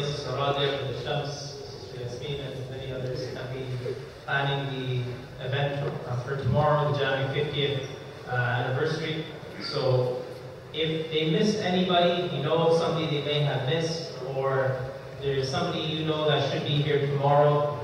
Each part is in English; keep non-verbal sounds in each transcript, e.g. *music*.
Saradik, the Shams, Yasmin, and many others have been planning the event uh, for tomorrow, the Jami 50th uh, anniversary. So if they miss anybody, you know of somebody they may have missed, or there's somebody you know that should be here tomorrow,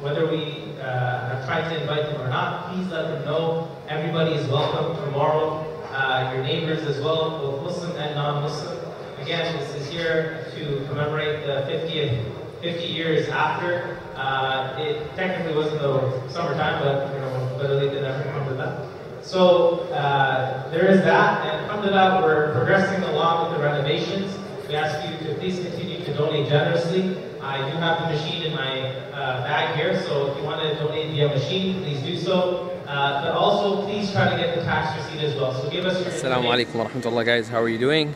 whether we uh, have tried to invite them or not, please let them know. Everybody is welcome tomorrow. Uh, your neighbors as well, both Muslim and non-Muslim. Again, this is here to commemorate the 50th, 50 years after. Uh, it technically wasn't the summertime, but you know, literally did to that. So uh, there is that, and alhamdulillah, we're progressing along with the renovations. We ask you to please continue to donate generously. I do have the machine in my uh, bag here, so if you want to donate via machine, please do so. Uh, but also, please try to get the tax receipt as well. So give us your Assalamu alaikum wa rahmatullah guys, how are you doing?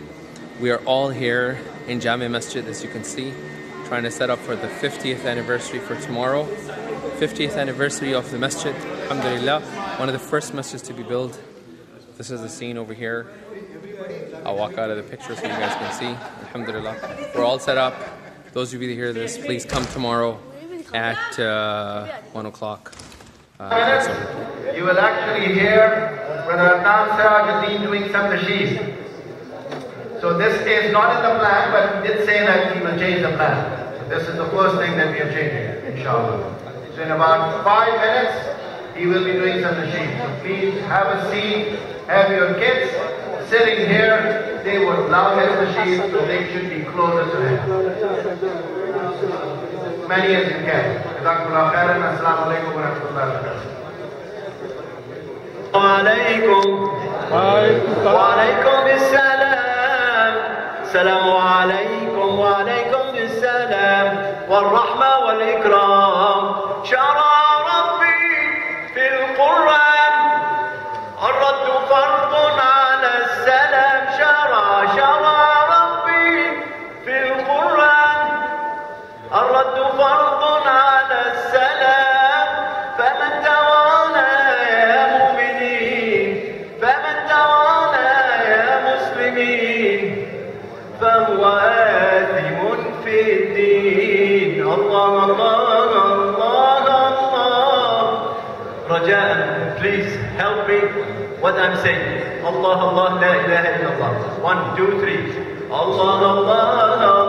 We are all here in Jami Masjid as you can see, trying to set up for the 50th anniversary for tomorrow. 50th anniversary of the masjid, alhamdulillah, one of the first masjids to be built. This is the scene over here. I'll walk out of the picture so you guys can see, alhamdulillah. We're all set up. Those of you that hear this, please come tomorrow at uh, 1 o'clock. Uh. You will actually hear Brother Adnan Sirajuddin doing some nasheed. So this is not in the plan, but we did say that we will change the plan. So this is the first thing that we are changing, inshallah. So in about five minutes, he will be doing some nasheeds. So please have a seat, have your kids sitting here. They would love his nasheeds, so they should be closer to him. Many as you can. Assalamu alaikum wa rahmatullahi wa barakatuh. Wa alaikum. Wa alaikum. Wa alaikum. السلام عليكم وعليكم بالسلام والرحمة والإكرام. شراب what I'm saying. Allah, Allah, la ilaha illallah. One, two, three. Allah, Allah, Allah.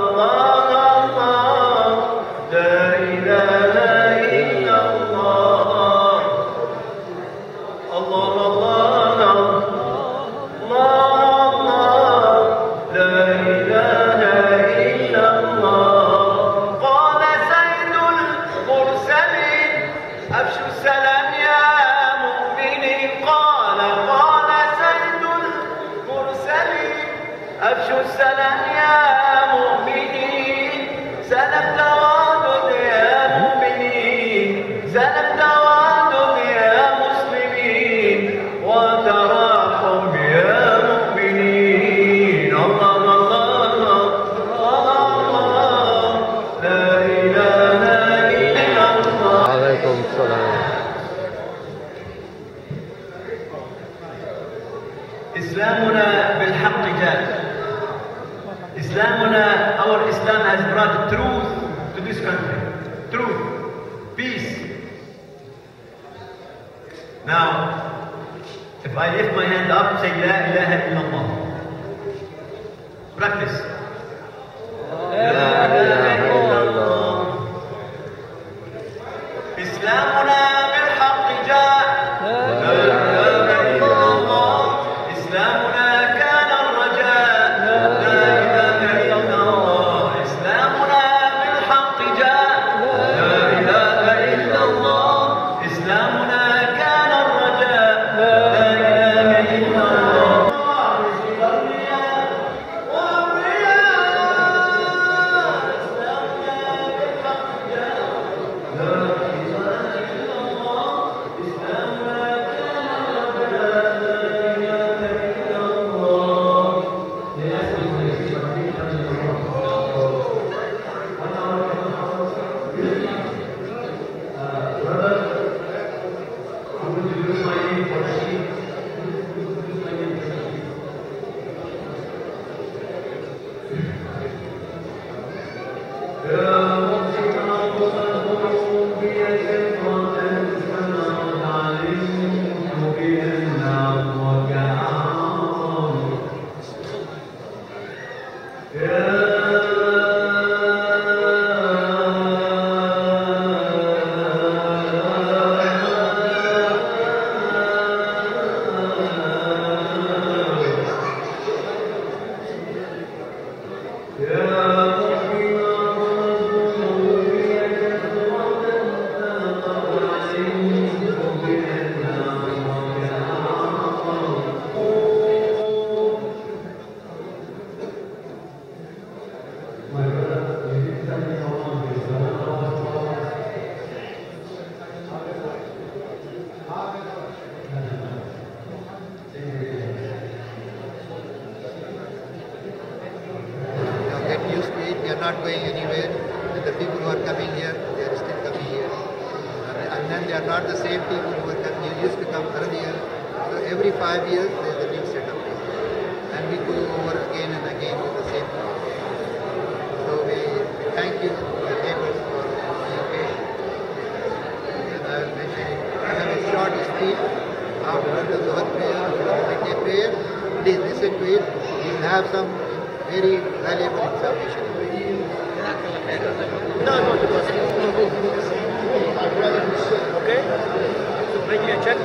make me a check? You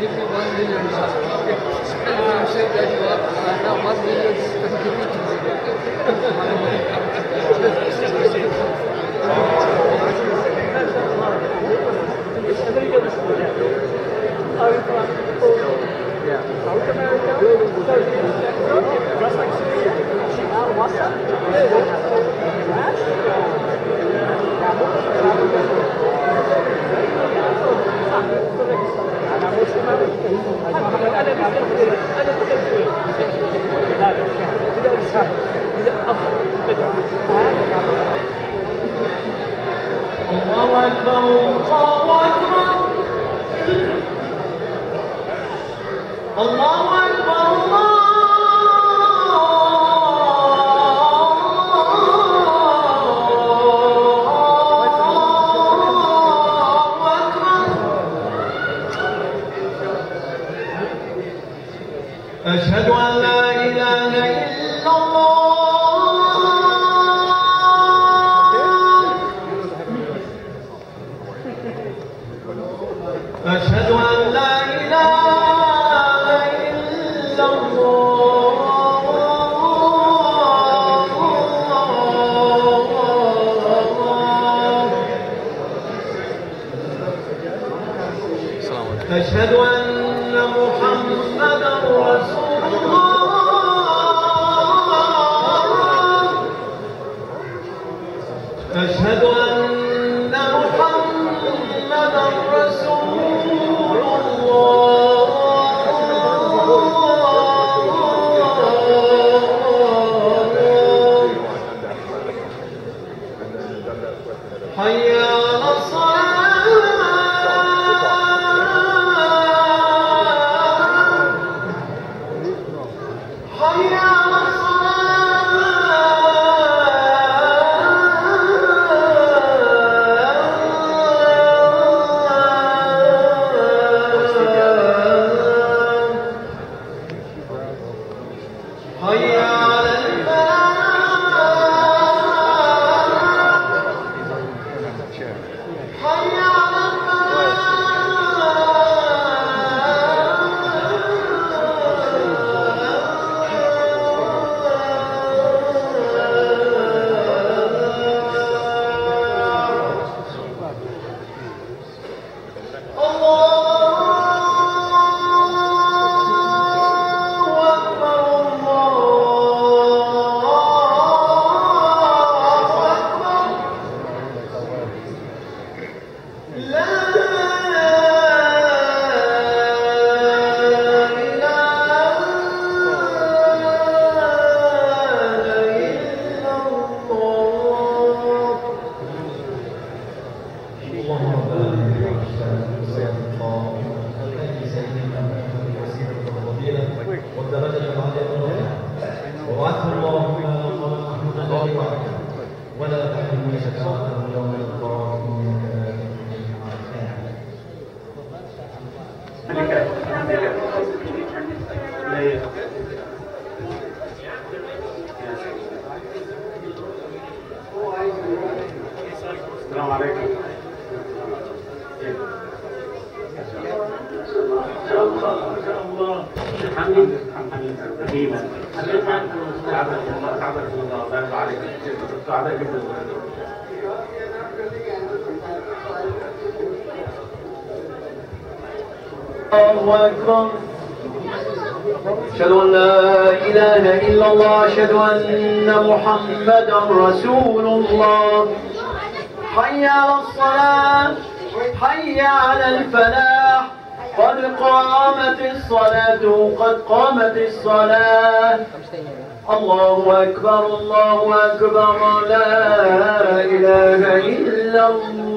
give me one million. I that you are, I have one million. *laughs*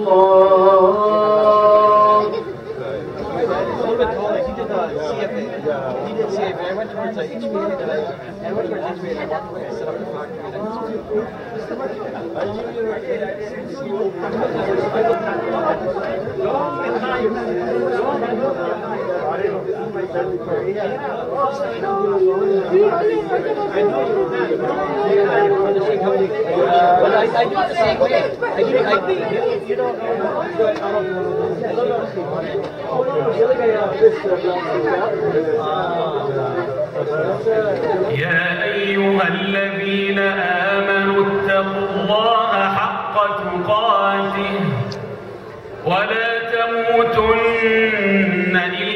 الله But I, I do it the same way. I do, I, you know, يا أيها الذين آمنوا اتقوا الله حق تقاته ولا تموتن إلا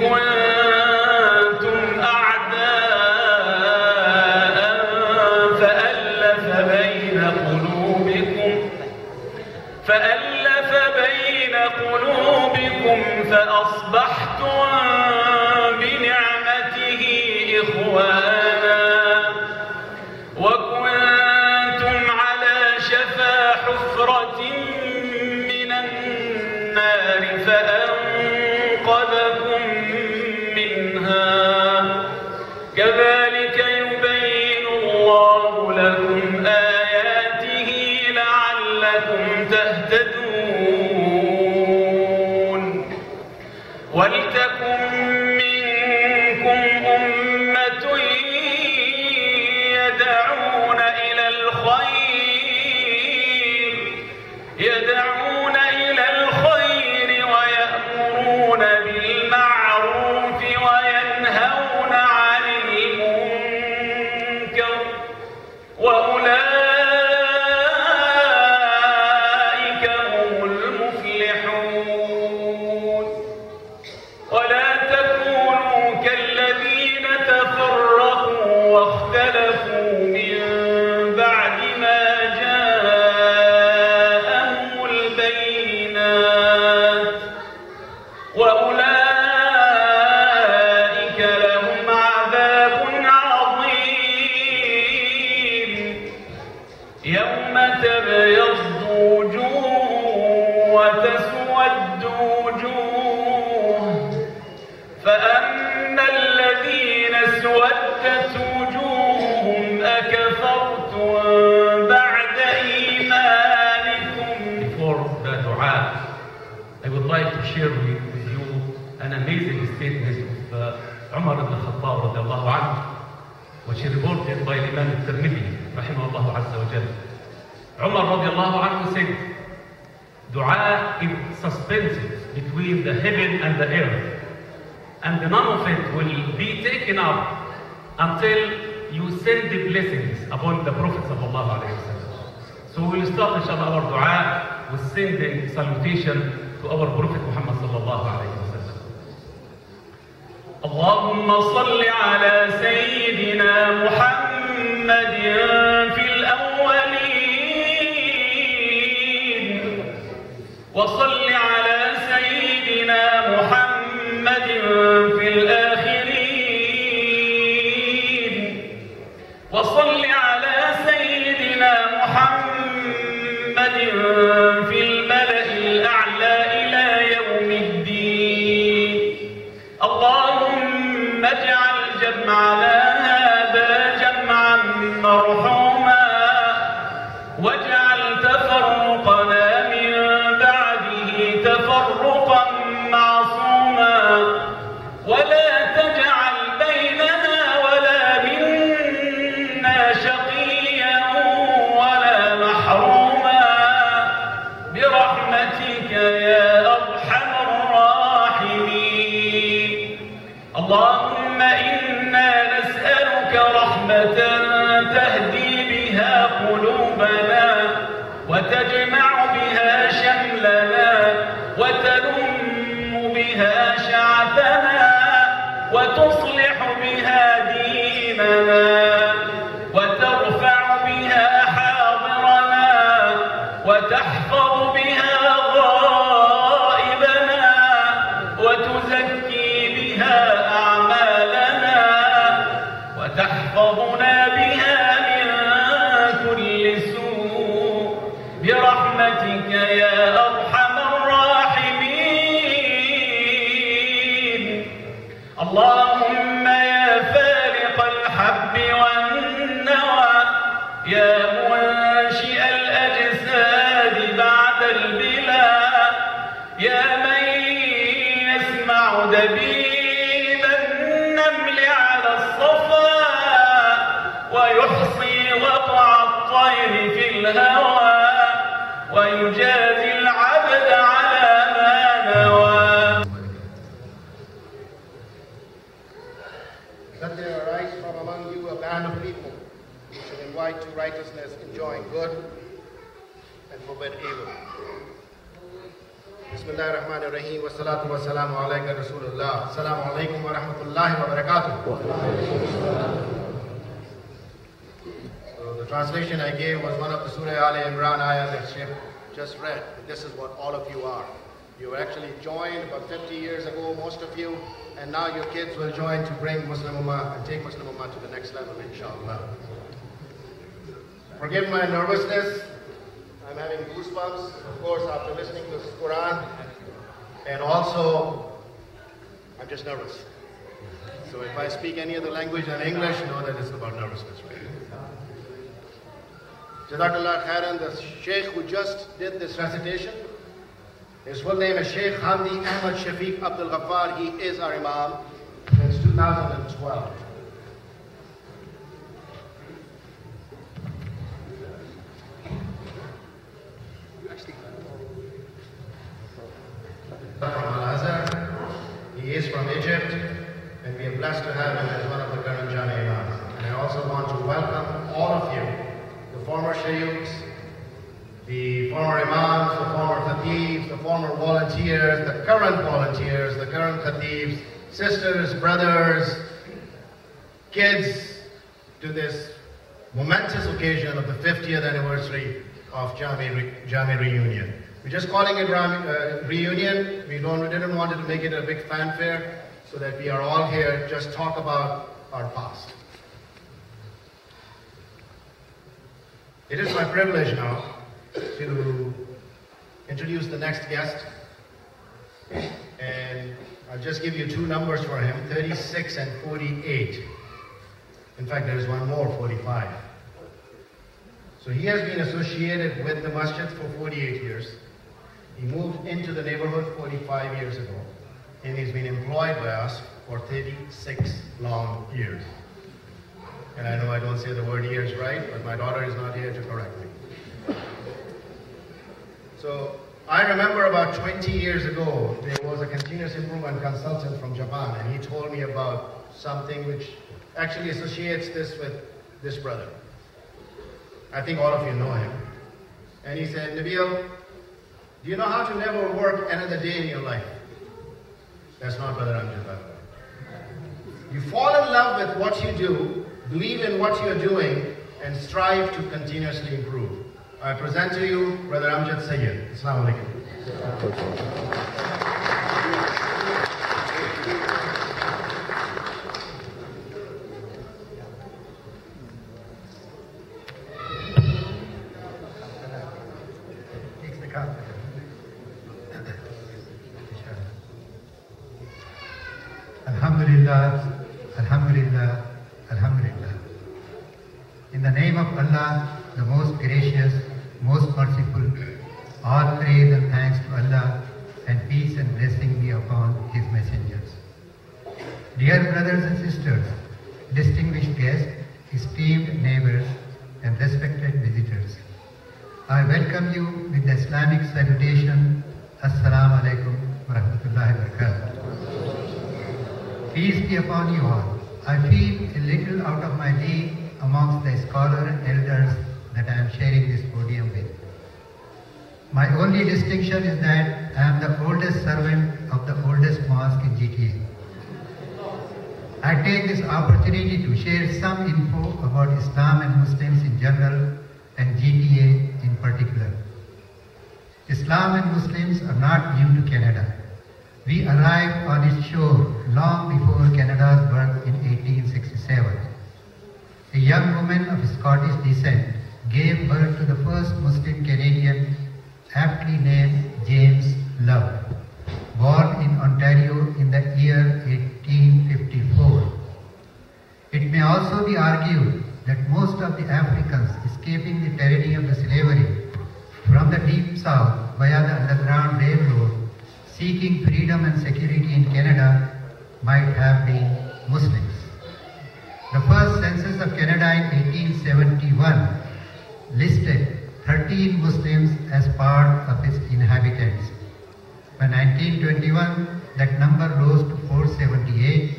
going? 我我 al-Tirmidhi رحمه الله عز وجل. Umar رضي الله عنه said, Dua is suspended between the heaven and the earth and none of it will be taken up until you send the blessings upon the Prophet sallallahu alaihi wasallam. So we will start inshallah our dua with sending salutation to our Prophet Muhammad sallallahu alaihi wasallam. اللهم صل على سيدنا محمد محمد في الأولين. وصل تهدي بها قلوبنا وتجمع بها شملنا وتلم بها شعثنا وتصلح بها ديننا. Bismillah ar-Rahman ar-Rahim wa salatu wa salamu alayka Rasulullah. Assalamu alaikum wa rahmatullahi wa barakatuh. So the translation I gave was one of the Surah Al Imran ayah that Sheikh just read. This is what all of you are. You were actually joined about 50 years ago, most of you, and now your kids will join to bring Muslim Ummah and take Muslim Ummah to the next level, inshallah. Forgive my nervousness. I'm having goosebumps, of course, after listening to the Quran. And also, I'm just nervous. So if I speak any other language than English, know that it's about nervousness, right? Jazakallah khairan, the Sheikh who just did this recitation, his full name is Sheikh Hamdi Ahmad Shafiq Abdul Ghaffar. He is our Imam since 2012. From Al-Azhar. He is from Egypt, and we are blessed to have him as one of the current Jami Imams. And I also want to welcome all of you, the former Shayukhs, the former imams, the former khatibs, the former volunteers, the current volunteers, the current khatibs, sisters, brothers, kids, to this momentous occasion of the 50th anniversary of Jami, Jami reunion. We're just calling it uh, reunion. We don't, we didn't want to make it a big fanfare so that we are all here just talk about our past. It is my privilege now to introduce the next guest. And I'll just give you two numbers for him 36 and 48. In fact, there is one more 45. So he has been associated with the masjid for 48 years. He moved into the neighborhood 45 years ago. And he's been employed by us for 36 long years. And I know I don't say the word years right, but my daughter is not here to correct me. So I remember about 20 years ago, there was a continuous improvement consultant from Japan, and he told me about something which actually associates this with this brother. I think all of you know him. And he said, Nabil, do you know how to never work another day in your life? That's not Brother Amjad, by the. You fall in love with what you do, believe in what you're doing, and strive to continuously improve. I present to you Brother Amjad Sayyid. Assalamu alaikum. Takes the cup. Alhamdulillah, Alhamdulillah, Alhamdulillah. In the name of Allah, the most gracious, most merciful, all praise and thanks to Allah, and peace and blessing be upon His messengers. Dear brothers and sisters, distinguished guests, esteemed neighbors, and respected visitors, I welcome you with the Islamic salutation, Assalamu alaikum wa rahmatullahi wa barakatuh. Peace be upon you all. I feel a little out of my league amongst the scholar and elders that I am sharing this podium with. My only distinction is that I am the oldest servant of the oldest mosque in GTA. Opportunity to share some info about Islam and Muslims in general and GTA in particular. Islam and Muslims are not new to Canada. We arrived on its shore long before Canada's birth in 1867. A young woman of Scottish descent gave birth to the first Muslim Canadian, aptly named James Love, born in Ontario in the year 1854. It may also be argued that most of the Africans escaping the tyranny of the slavery from the deep south via the Underground Railroad seeking freedom and security in Canada might have been Muslims. The first census of Canada in 1871 listed 13 Muslims as part of its inhabitants. By 1921, that number rose to 478,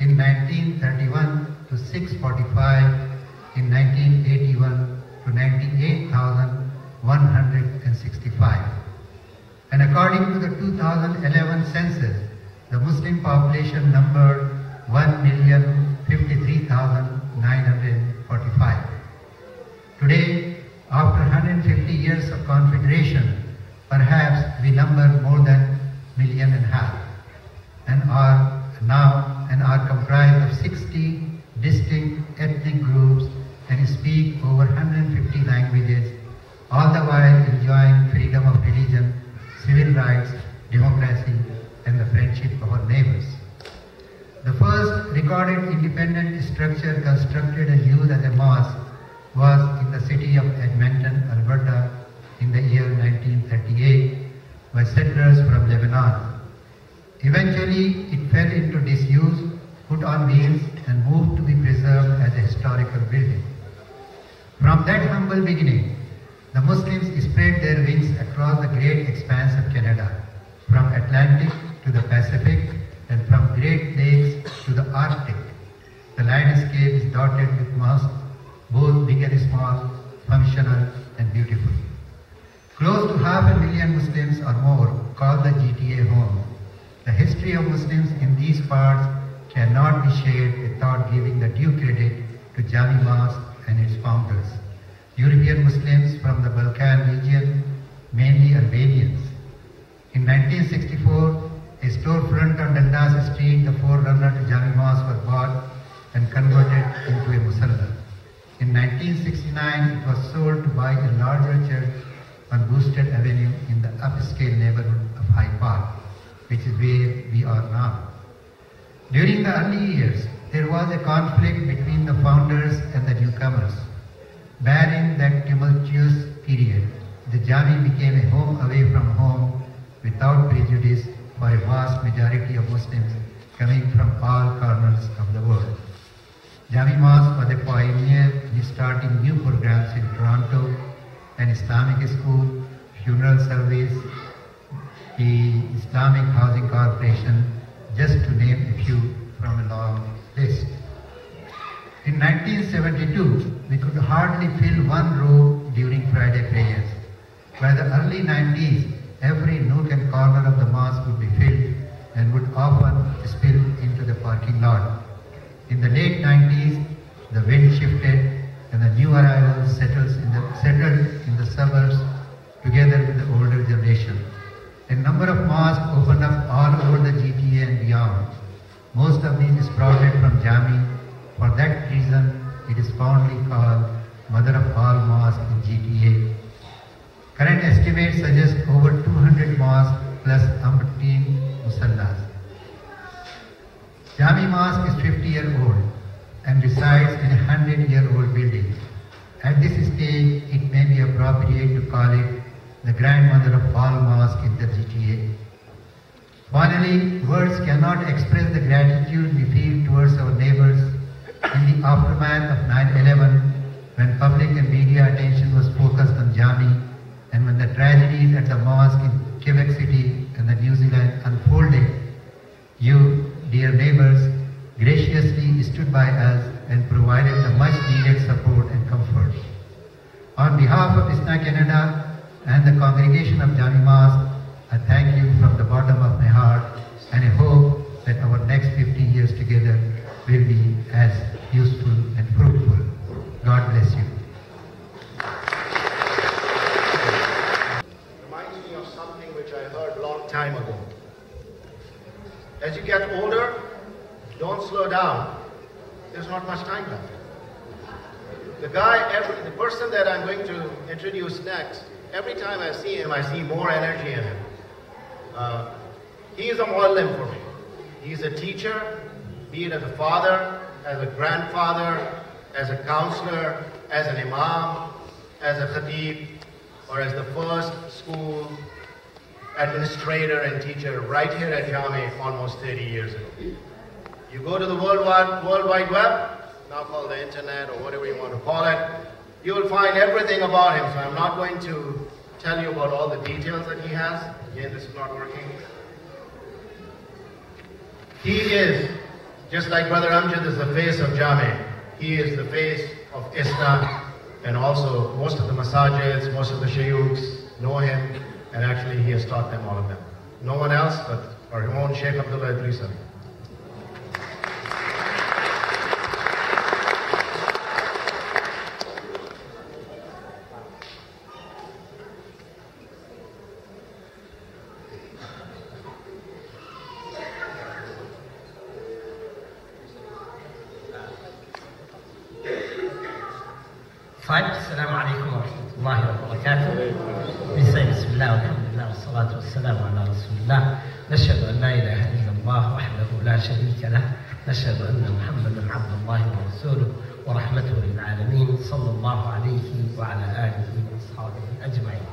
in 1931 to 645, in 1981 to 98,165. And according to the 2011 census, the Muslim population numbered 1,053,945. Today, after 150 years of confederation, perhaps we number more than million and a half and are now and are comprised of 60 distinct ethnic groups and speak over 150 languages, all the while enjoying freedom of religion, rights, democracy, and the friendship of our neighbors. The first recorded independent structure constructed and used as a mosque was in the city of Edmonton, Alberta in the year 1938 by settlers from Lebanon. Eventually, it fell into disuse, put on wheels, and moved to be preserved as a historical building. From that humble beginning, the Muslims spread their wings across the great expanse of Canada, from Atlantic to the Pacific, and from Great Lakes to the Arctic. The landscape is dotted with mosques, both big and small, functional and beautiful. Close to half a million Muslims or more call the GTA home. The history of Muslims in these parts cannot be shared without giving the due credit to Jami Mosque and its founders. European Muslims from the Balkan region, mainly Albanians. In 1964, a storefront on Dundas Street, the forerunner to Jami Mosque, was bought and converted into a musalla. In 1969, it was sold to buy a larger church on Boustead Avenue in the upscale neighborhood of High Park, which is where we are now. During the early years, there was a conflict between the founders and the newcomers. Bearing that tumultuous period, the Jami became a home away from home without prejudice for a vast majority of Muslims coming from all corners of the world. Jami Mosque was a pioneer in starting new programs in Toronto, an Islamic school, funeral service, the Islamic Housing Corporation, just to name a few from a long list. In 1972, we could hardly fill one row during Friday prayers. By the early 90s, every nook and corner of the mosque would be filled and would often spill into the parking lot. In the late 90s, the wind shifted and the new arrivals in the, settled in the suburbs together with the older generation. A number of mosques opened up all over the GTA and beyond. Most of these sprouted from Jami. For that reason, it is fondly called Mother of all mosques in GTA. Current estimates suggest over 200 mosques plus umpteen musallas. Jami Mosque is 50 year old and resides in a 100 year old building. At this stage, it may be appropriate to call it the grandmother of all mosques in the GTA. Finally, words cannot express the gratitude we feel towards our neighbors in the aftermath of 9-11 when public and media attention was focused on Jami and when the tragedies at the mosque in Quebec City and the New Zealand unfolded, you, dear neighbors, graciously stood by us and provided the much needed support and comfort. On behalf of ISNA Canada and the congregation of Jami Mosque, I thank you from the bottom of my heart and I hope that our next 50 years together will be as useful and fruitful. God bless you. reminds me of something which I heard a long time ago. As you get older, don't slow down. There's not much time left. The guy, every, the person that I'm going to introduce next, every time I see him, I see more energy in him. Uh, he is a muallim for me. He's a teacher, be it as a father, as a grandfather, as a counselor, as an imam, as a khatib, or as the first school administrator and teacher right here at Jami almost 30 years ago. You go to the World Wide, World Wide Web, now called the internet or whatever you want to call it, you will find everything about him. So I'm not going to tell you about all the details that he has. Again, this is not working. He is, just like Brother Amjad is the face of Jami, he is the face of ISNA and also most of the masajids, most of the shayukhs know him and actually he has taught them all of them. No one else but our own Sheikh Abdullah Idrisa. ورسوله ورحمته للعالمين صلى الله عليه وعلى آله وأصحابه أجمعين.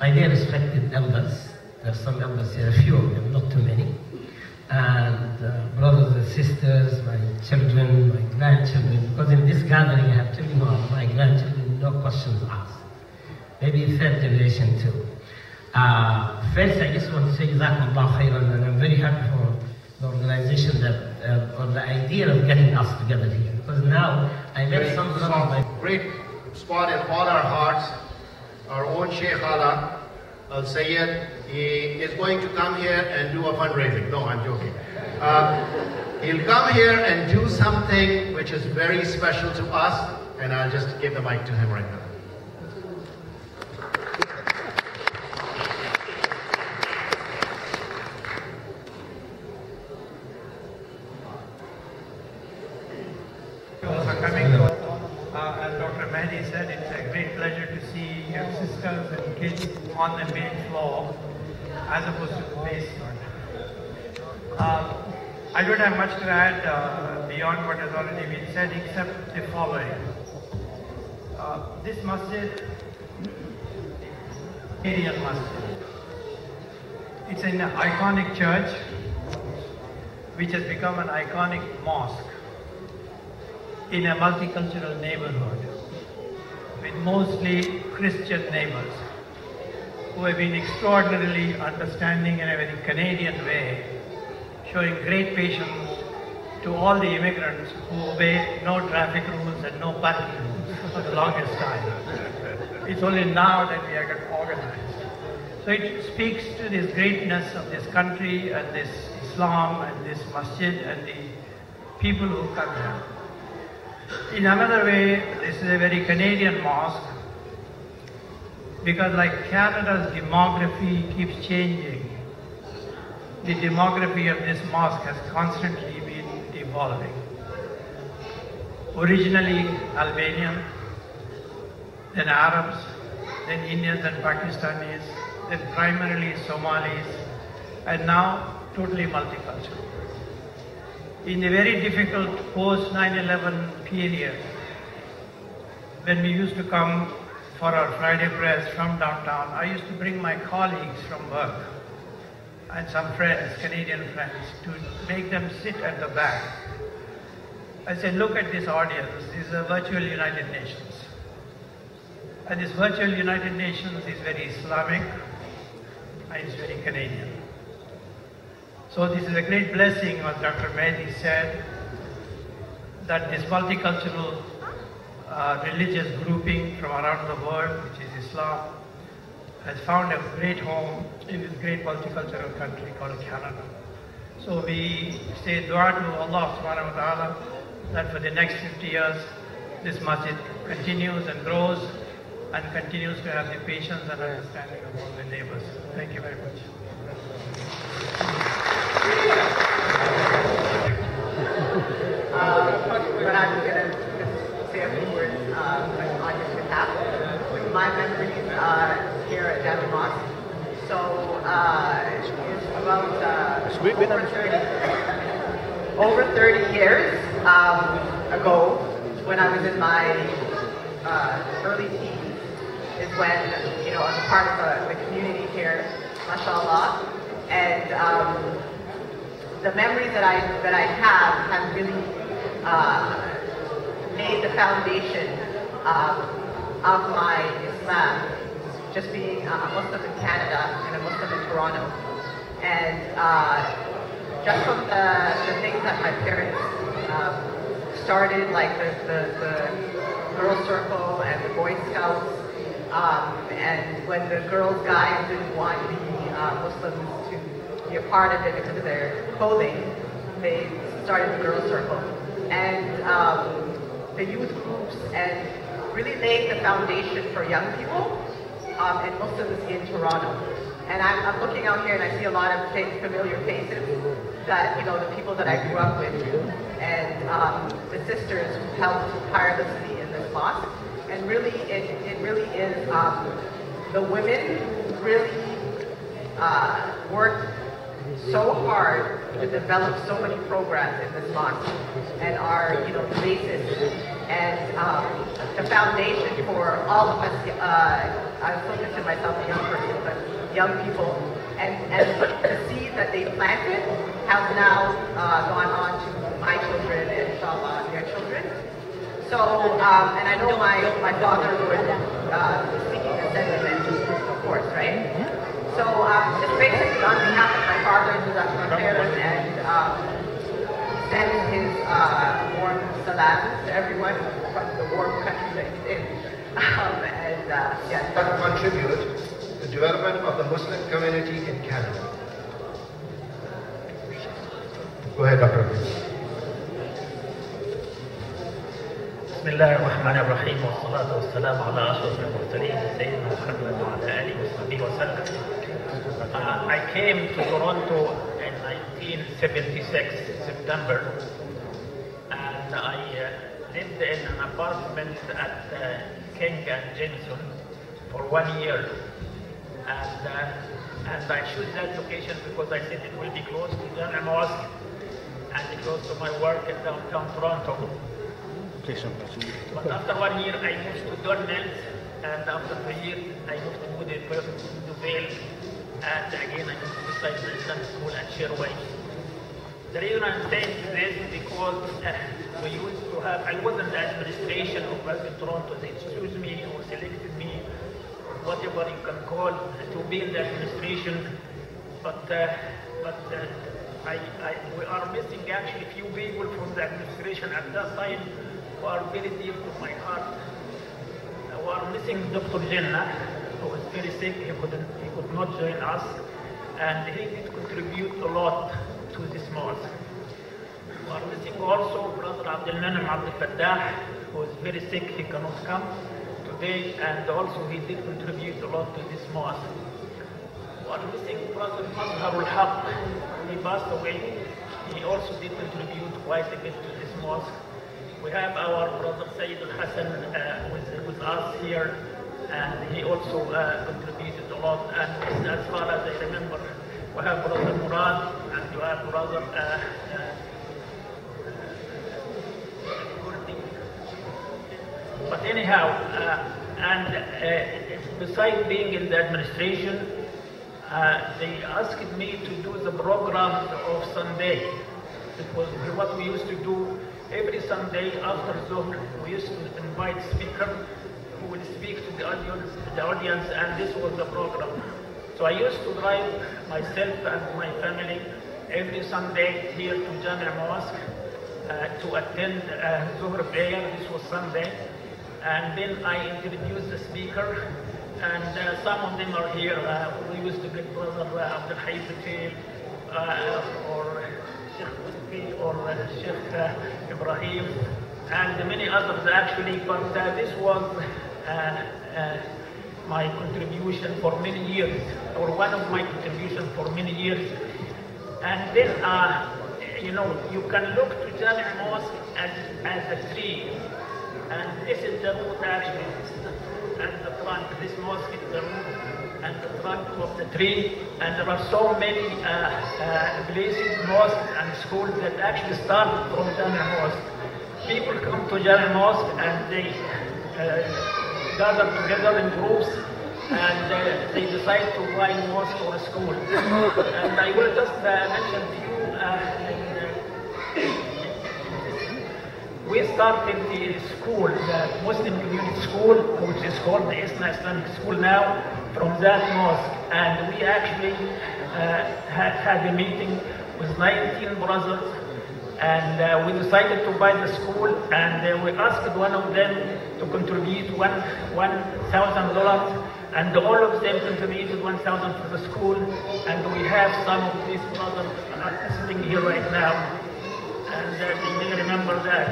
My dear respected elders, there are some elders here, a few of them, not too many. and uh, brothers and sisters, my children, my grandchildren, because in this gathering I have children who are my grandchildren, no questions asked. Maybe third generation too. Uh, first, I just want to say Jazakumullah khairan, and I'm very happy for the organization that, uh, or the idea of getting us together here. Because now I met some brothers, my Great spot in all our hearts. Our own Sheikh Allah Al Sayyid, he is going to come here and do a fundraising. No, I'm joking. Uh, he'll come here and do something which is very special to us, and I'll just give the mic to him right now. for coming. Uh, as Dr. Mehdi said, it's a great pleasure to see your sisters and kids on the main floor as opposed to the basement. Uh, I don't have much to add uh, beyond what has already been said except the following. Uh, this masjid, Indian masjid, it's an iconic church which has become an iconic mosque in a multicultural neighborhood with mostly Christian neighbors who have been extraordinarily understanding in a very Canadian way, showing great patience to all the immigrants who obey no traffic rules and no parking rules for the longest time. It's only now that we are getting organized. So it speaks to this greatness of this country and this Islam and this masjid and the people who come here. In another way, this is a very Canadian mosque because like Canada's demography keeps changing, the demography of this mosque has constantly been evolving. Originally Albanian, then Arabs, then Indians and Pakistanis, then primarily Somalis, and now totally multicultural in the very difficult post 9-11 period, when we used to come for our Friday prayers from downtown, I used to bring my colleagues from work and some friends, Canadian friends, to make them sit at the back. I said, look at this audience, this is a virtual United Nations. And this virtual United Nations is very Islamic and it's very Canadian. So this is a great blessing, what Dr. Mehdi said, that this multicultural uh, religious grouping from around the world, which is Islam, has found a great home in this great multicultural country called Canada. So we say dua to Allah subhanahu wa ta'ala that for the next 50 years this masjid continues and grows and continues to have the patience and understanding of all the neighbors. Thank you very much. but I'm going to say a few words uh, on his behalf. My memories uh, here at Jami Mosque. So uh, it's about uh, over 30, over 30 years um, ago, when I was in my uh, early teens, is when you know I was part of the, the community here, mashallah, and um, the memories that I that I have have really uh, made the foundation um, of my Islam, just being a Muslim in Canada and a Muslim in Toronto. And uh, just from the, the things that my parents um, started, like the, the, the Girl Circle and the Boy Scouts, um, and when the girls' guides didn't want the uh, Muslims to be a part of it because of their clothing, they started the Girl Circle. And um, the youth groups and really laid the foundation for young people um, and Muslims in Toronto. And I'm, I'm looking out here and I see a lot of fa- familiar faces that, you know, the people that I grew up with and um, the sisters who helped tirelessly in this mosque. And really, it, it really is um, the women who really uh, worked so hard to develop so many programs in this mosque and are, you know, the basis and um, the foundation for all of us, uh, I still consider myself a young person, but young people, and, and the seed that they planted has now uh, gone on to my children and inshallah their children. So, um, and I know my, my father would uh, speaking a sentiment, of course, right? So um, just basically on behalf of my father and my parents and um, send his uh, warm salams to everyone from the warm country that he's in. *laughs* Um, and uh, yeah, That contribute to the development of the Muslim community in Canada. Go ahead, Dr. بسم الله الرحمن الرحيم والصلاة والسلام على أشرف المرسلين سيدنا محمد وعلى آله وصحبه وسلم. Uh, I came to Toronto in 1976, September, and I uh, lived in an apartment at uh, King and Jameson for one year. And, uh, and I chose that location because I said it will be close to Jami Mosque and close to my work in downtown Toronto. But after one year, I moved to Dornell, and after the year, I moved to Moody to Vale, and again, I moved to Side Islamic School at Sherway. The reason I'm saying this is because uh, we used to have, I was in the administration of Western Toronto, they chose me or selected me, or whatever you can call, to be in the administration, but, uh, but uh, I, I, we are missing actually few people from the administration at that time who are very dear to my heart. We are missing Dr. Jinnah, who was very sick, he, couldn't, he could not join us, and he did contribute a lot to this mosque. We are missing also Brother Abdul Nanim Abdul Fattah, who is very sick, he cannot come today, and also he did contribute a lot to this mosque. We are missing Brother Mazharul Haq, he passed away. He also did contribute quite a bit to this mosque. We have our brother Sayyid Al Hassan uh, with, with us here, and he also uh, contributed a lot. And as far as I remember, we have brother Murad, and you have brother uh, But anyhow, uh, and uh, besides being in the administration, uh, they asked me to do the program of Sunday. It was what we used to do every Sunday after Zuhr. We used to invite speaker who would speak to the audience, the audience, and this was the program. So I used to drive myself and my family every Sunday here to Jami' Mosque uh, to attend uh, Zuhr prayer. This was Sunday, and then I introduced the speaker and uh, some of them are here. Uh, we used to get brother uh, Abdul Hayy Patel, uh, or Sheikh Mustafi or Sheikh uh, Ibrahim and many others actually, but this was uh, uh, my contribution for many years, or one of my contributions for many years. And then, uh, you know, you can look to Jami Mosque as, as a tree, and this is the root actually, this is the fruit and the trunk. This mosque is the root and the trunk of the tree, and there are so many uh, uh, places, mosques and schools that actually started from Jami Mosque. People come to Jami Mosque and they uh, gather together in groups and uh, they decide to buy a mosque or a school. and I will just uh, mention to you, uh, in, uh, we started the school, the Muslim Community School, which is called the Isna Islamic School now, from that mosque. And we actually uh, had, had a meeting with 19 brothers and uh, we decided to buy the school and uh, we asked one of them to contribute one one thousand dollars and all of them contributed one thousand to the school and we have some of these brothers sitting here right now and uh, they may remember that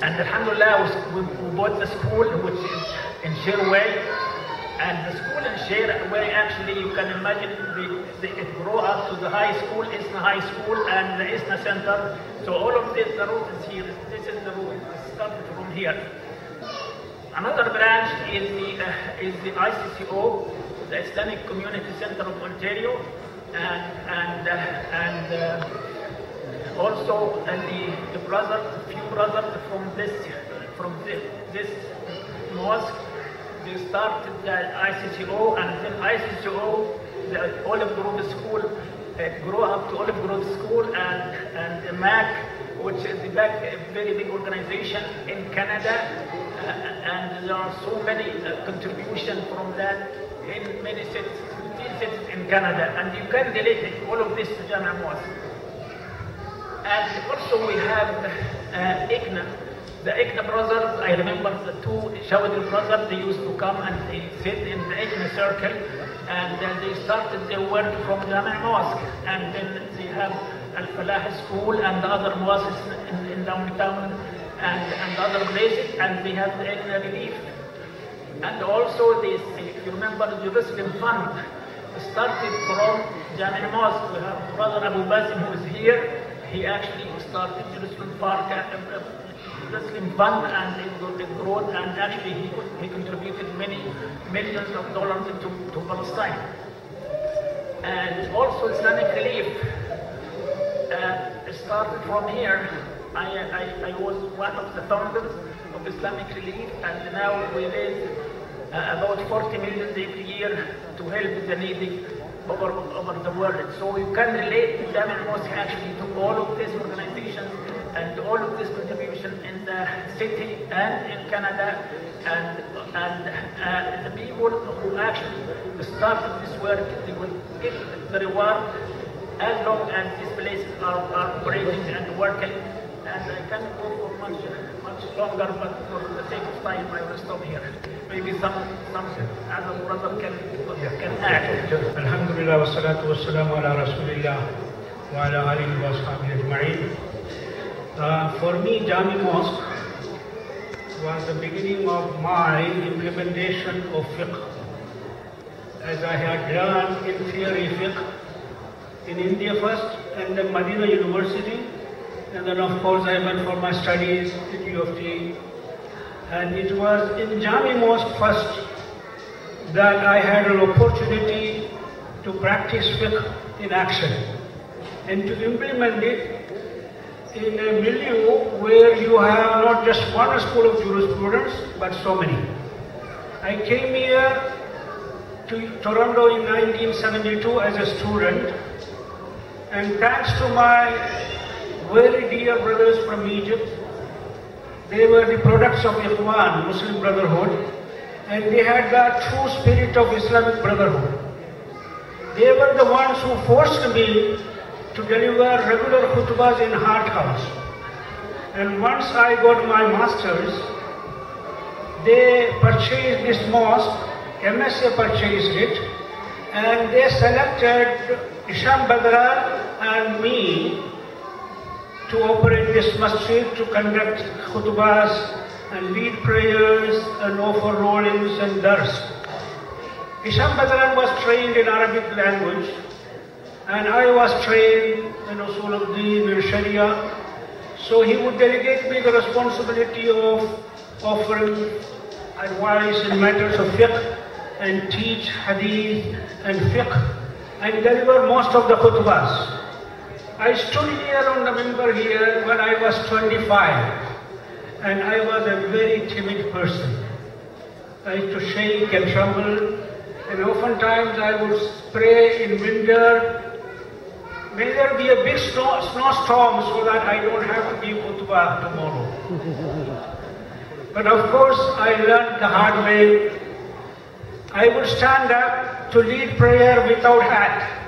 and alhamdulillah we, we bought the school which is in Sherway and the school in Sherway actually you can imagine the, the, it grew up to the high school, Isna High School and the Isna Center. So all of this, the root is here. This is the root. It started from here. Another branch is the uh, is the ICCO, the Islamic Community Center of Ontario, and and uh, and uh, also and the, the brothers, few brothers from this from this, this mosque. They started the ICCO, and then ICCO, the Olive Grove School, uh, grew up to Olive Grove School, and and the MAC, which is a very big organization in Canada, uh, and there are so many uh, contributions from that in many cities, cities in Canada, and you can relate all of this to Jama Mosque. And also we have uh, the ICNA brothers, I remember the two Shawdil brothers, they used to come and they sit in the ICNA circle and uh, they started their work from Jama Mosque and then they have Al-Falah School and the other mosques in, in downtown and, and other places and they have the ICNA relief. And also this, if you remember, the Jerusalem Fund started from Jama Mosque. We have Brother Abu Basim who is here. He actually started Jerusalem Park Muslim Fund and got it growth and actually he, he contributed many millions of dollars into to Palestine. And also Islamic Relief uh, started from here. I, I, I was one of the founders of Islamic Relief and now we raise uh, about 40 million every year to help the needy over, over the world. So you can relate Jami Mosque actually to all of these organizations and all of this contribution in the city and in Canada and and uh, the people who actually started this work they will get the reward as long as these places are, are operating and working. And I can't go for much much longer but for the sake of time I will stop here. Maybe some some other brother can can add. Alhamdulillah wa salatu wa salamu ala rasulillah wa ala alihi wa ashabihi ajma'in uh, for me, Jami Mosque was the beginning of my implementation of fiqh. As I had learned in theory fiqh in India first and then Madina University and then of course I went for my studies in U of T and it was in Jami Mosque first that I had an opportunity to practice fiqh in action and to implement it in a milieu where you have not just one school of jurisprudence, but so many. I came here to Toronto in 1972 as a student, and thanks to my very dear brothers from Egypt, they were the products of Ikhwan, Muslim Brotherhood, and they had that true spirit of Islamic Brotherhood. They were the ones who forced me to deliver regular khutbahs in Hart House. And once I got my master's, they purchased this mosque, MSA purchased it, and they selected Hisham Badran and me to operate this masjid, to conduct khutbahs and lead prayers and offer rollings and dars. Hisham Badran was trained in Arabic language and I was trained in Usuluddin and Sharia. So he would delegate me the responsibility of offering advice in matters of fiqh and teach hadith and fiqh and deliver most of the khutbahs. I stood here on the minbar here when I was 25 and I was a very timid person. I used to shake and tremble and oftentimes I would pray in winter May there be a big snow, snowstorm so that I don't have to give khutbah tomorrow. But of course, I learned the hard way. I would stand up to lead prayer without hat.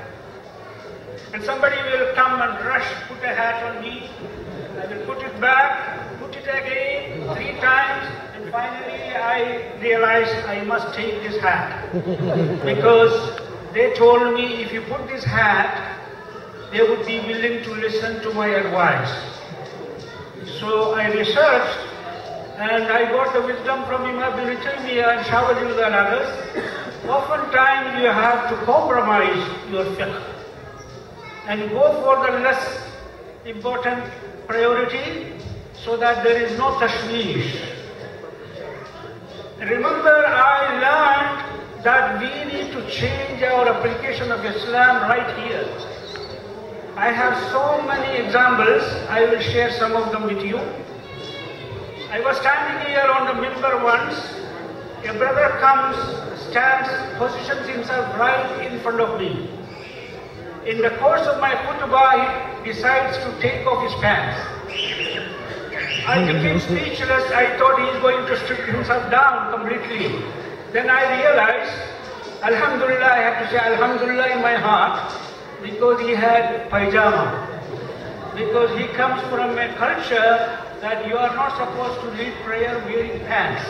And somebody will come and rush, put a hat on me. I will put it back, put it again, three times, and finally I realized I must take this hat. *laughs* Because they told me if you put this hat, they would be willing to listen to my advice. So I researched and I got the wisdom from Imam Ibn Taymiyyah and Shawajul and others. Oftentimes you have to compromise your fiqh and go for the less important priority so that there is no tashwish. Remember I learned that we need to change our application of Islam right here. I have so many examples, I will share some of them with you. I was standing here on the minbar once, a brother comes, stands, positions himself right in front of me. In the course of my khutbah, he decides to take off his pants. I became speechless, I thought he is going to strip himself down completely. Then I realized, Alhamdulillah, I have to say Alhamdulillah in my heart, because he had pajama. Because he comes from a culture that you are not supposed to lead prayer wearing pants.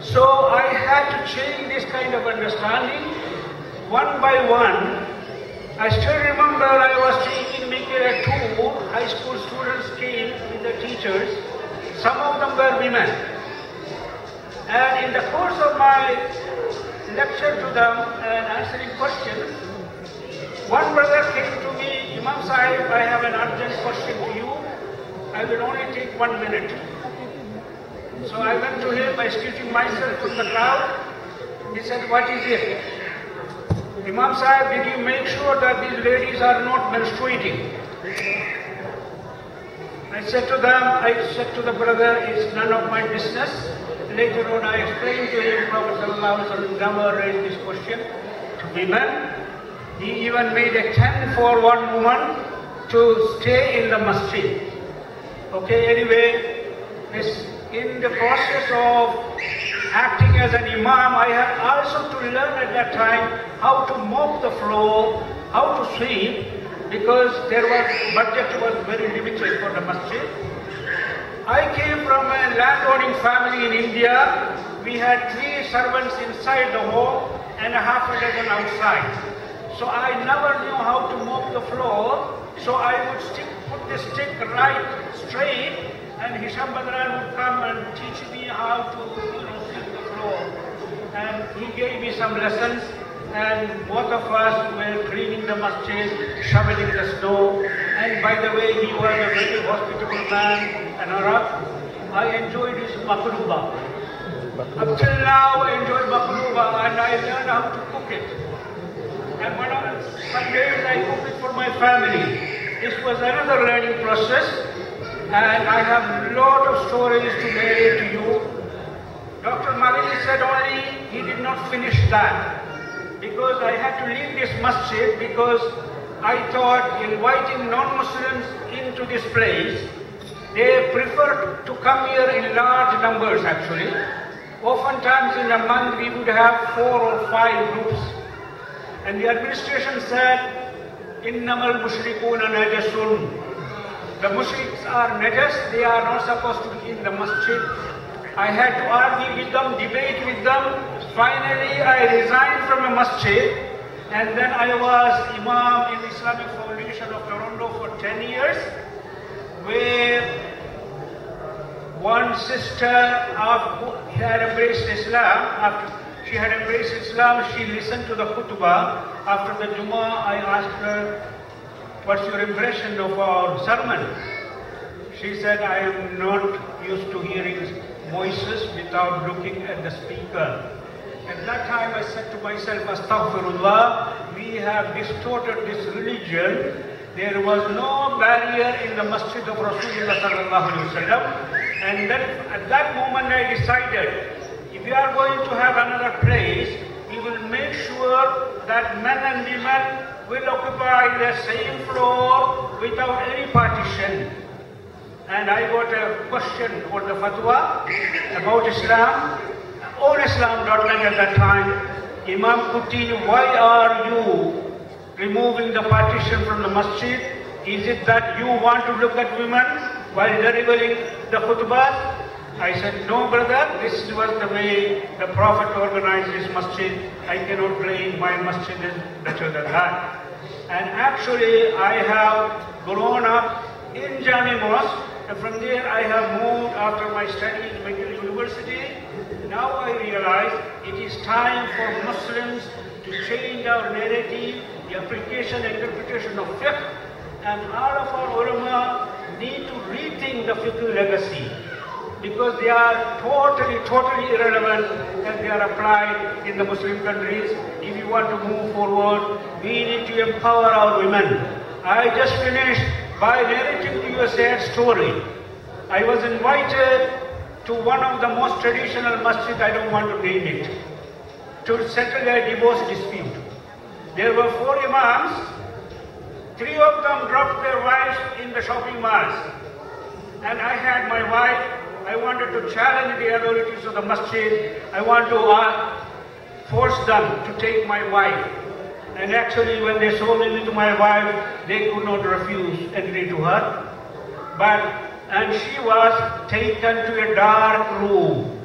So I had to change this kind of understanding one by one. I still remember I was taking Mikira two high school students came with the teachers. Some of them were women. And in the course of my lecture to them and answering questions, one brother came to me, Imam Sahib, I have an urgent question to you. I will only take one minute. So I went to him, by excusing myself from the crowd. He said, what is it? Imam Sahib, did you make sure that these ladies are not menstruating? I said to them, I said to the brother, it's none of my business. Later on I explained to him, Prophet never raised this question to women. He even made a tent for one woman to stay in the masjid. Okay, anyway, in the process of acting as an imam, I had also to learn at that time how to mop the floor, how to sweep, because there was budget was very limited for the masjid. I came from a landowning family in India. We had three servants inside the home and a half a dozen outside. So I never knew how to mop the floor. So I would stick, put the stick right straight and Hisham Badran would come and teach me how to you know, the floor. And he gave me some lessons and both of us were cleaning the masjid, shoveling the snow. And by the way, he was a very hospitable man, an Arab. I enjoyed his maqluba. Up till now, I enjoy maqluba and I learned how to cook it. And one of some days I cook it for my family. This was another learning process. And I have a lot of stories to narrate to you. Dr. Malini said only he did not finish that because I had to leave this masjid because I thought inviting non-Muslims into this place, they prefer to come here in large numbers actually. Oftentimes in a month we would have four or five groups. And the administration said, Innamal mushrikuna najasun. The mushriks are najas, they are not supposed to be in the masjid. I had to argue with them, debate with them. Finally, I resigned from a masjid And then I was Imam in the Islamic Foundation of Toronto for 10 years, where one sister of, had embraced Islam. After she had embraced Islam, she listened to the khutbah. After the Jummah, I asked her, What's your impression of our sermon? She said, I am not used to hearing voices without looking at the speaker. At that time, I said to myself, Astaghfirullah, we have distorted this religion. There was no barrier in the masjid of Rasulullah. And then at that moment, I decided, if we are going to have another place, we will make sure that men and women will occupy the same floor without any partition. And I got a question or the fatwa about Islam. All Islam.net at that time. Imam Kutty, why are you removing the partition from the masjid? Is it that you want to look at women while delivering the khutbah? I said, no brother, this was the way the Prophet organized his masjid. I cannot claim my masjid is better than that. And actually, I have grown up in Jami Mosque. And from there, I have moved after my study in McGill University. Now I realize it is time for Muslims to change our narrative, the application and interpretation of fiqh. And all of our ulama need to rethink the fiqh legacy because they are totally, totally irrelevant and they are applied in the Muslim countries. If you want to move forward, we need to empower our women. I just finished by narrating to you a sad story. I was invited to one of the most traditional masjid, I don't want to name it, to settle a divorce dispute. There were four imams, three of them dropped their wives in the shopping malls. And I had my wife, I wanted to challenge the authorities of the masjid, I want to uh, force them to take my wife. And actually, when they sold me to my wife, they could not refuse, agree to her. But, and she was taken to a dark room.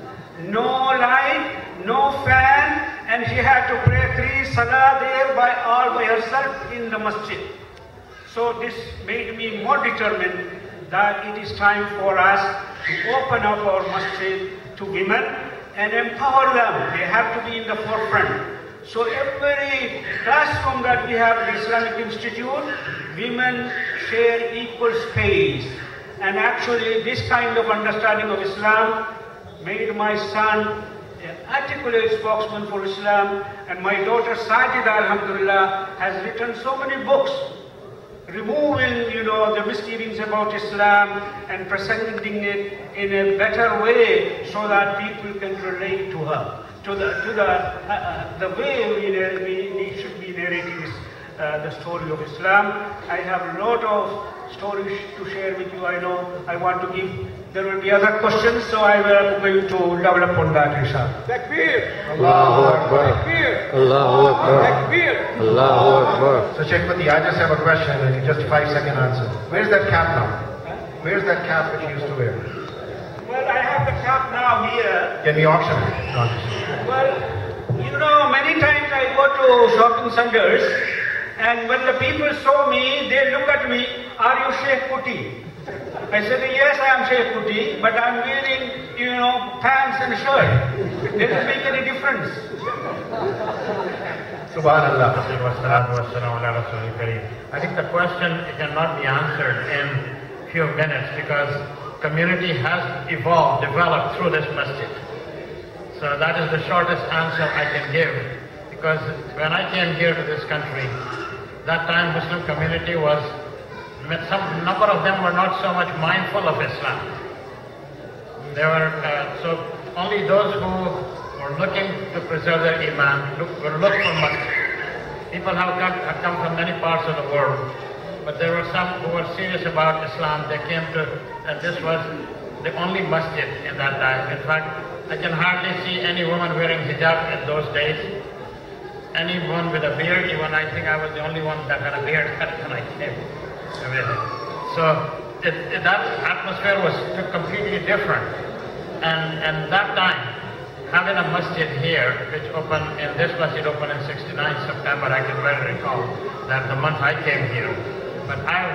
No light, no fan, and she had to pray three salah there by all by herself in the masjid. So this made me more determined that it is time for us to open up our masjid to women and empower them. They have to be in the forefront. So every classroom that we have the Islamic Institute, women share equal space. And actually this kind of understanding of Islam made my son an articulate spokesman for Islam and my daughter Sajida Alhamdulillah has written so many books removing, you know, the misgivings about Islam and presenting it in a better way so that people can relate to her to the to the uh, uh, the way we, we, we should be narrating this, uh, the story of Islam. I have a lot of stories to share with you. I know I want to give. There will be other questions, so I am going to develop on that, inshallah. Takbir! Allahu Akbar. Allahu Akbar. Allahu Akbar. So Sheikh Kutty, I just have a question and just a five second answer. Where's that cap now? Where's that cap that you used to wear? Well, I have the cap now here. Can we auction it? Well, you know, many times I go to shopping centers, and when the people saw me, they look at me, are you Sheikh Kutty? I said, yes, I am Sheikh Kutty, but I'm wearing, you know, pants and shirt. It doesn't make any difference. Subhanallah. I think the question cannot be answered in few minutes because community has evolved, developed through this masjid. So that is the shortest answer I can give because when I came here to this country, that time Muslim community was, some number of them were not so much mindful of Islam. They were, uh, so only those who were looking to preserve their iman look, were look for masjid. People have come, have come from many parts of the world, but there were some who were serious about Islam. They came to, and this was the only masjid in that time. In fact, I can hardly see any woman wearing hijab in those days. Anyone with a beard, even I think I was the only one that had a beard when I came. So it, it, that atmosphere was completely different. And, and that time, having a masjid here, which opened, in this masjid opened in 69 September, I can well recall that the month I came here. But I